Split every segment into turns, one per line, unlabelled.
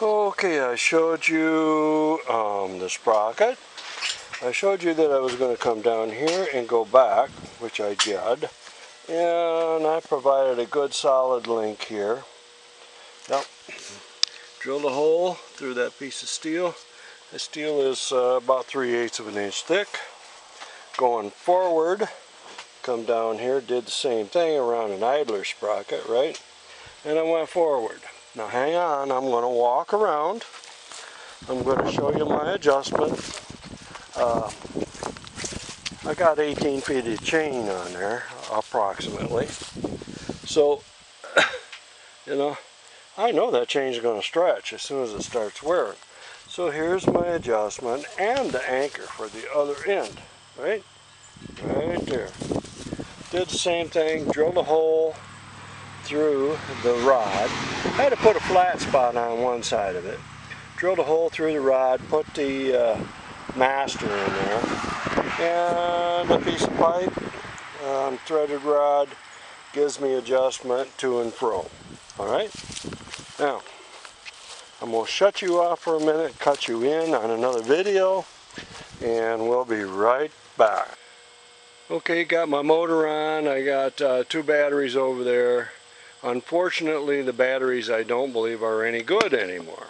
Okay, I showed you um, the sprocket. I showed you that I was going to come down here and go back, which I did. And I provided a good solid link here. Yep. Drilled a hole through that piece of steel. The steel is uh, about 3 eighths of an inch thick. Going forward, come down here, did the same thing around an idler sprocket, right? And I went forward. Now hang on, I'm going to walk around. I'm going to show you my adjustment. Uh, I got 18 feet of chain on there, approximately. So, you know, I know that chain's going to stretch as soon as it starts wearing. So here's my adjustment and the anchor for the other end, right? Right there. Did the same thing, drilled a hole, through the rod. I had to put a flat spot on one side of it. Drilled a hole through the rod, put the uh, master in there, and a piece of pipe, um, threaded rod, gives me adjustment to and fro. Alright? Now, I'm going to shut you off for a minute, cut you in on another video, and we'll be right back. Okay, got my motor on. I got uh, two batteries over there. Unfortunately, the batteries I don't believe are any good anymore.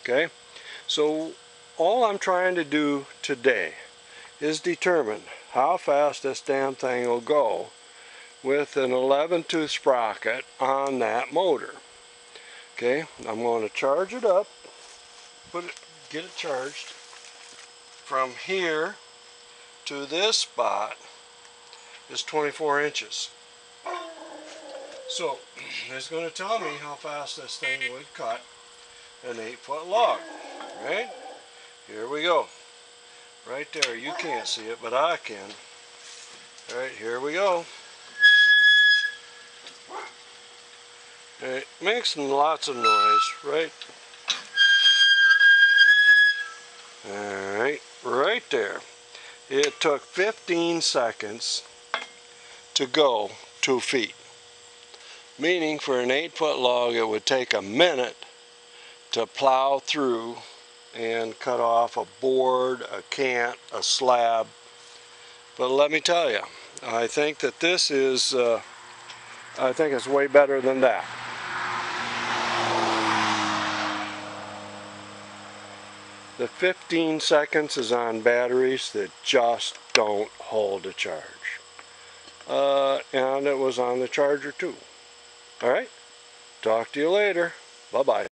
Okay, so all I'm trying to do today is determine how fast this damn thing will go with an 11 tooth sprocket on that motor. Okay, I'm going to charge it up, put it, get it charged from here to this spot is 24 inches. So, it's going to tell me how fast this thing would cut an 8 foot log. Right? Here we go. Right there. You can't see it, but I can. Alright, here we go. It makes lots of noise, right? Alright, right there. It took 15 seconds to go two feet meaning for an eight foot log it would take a minute to plow through and cut off a board, a cant, a slab. But let me tell you, I think that this is, uh, I think it's way better than that. The 15 seconds is on batteries that just don't hold a charge. Uh, and it was on the charger too. All right. Talk to you later. Bye-bye.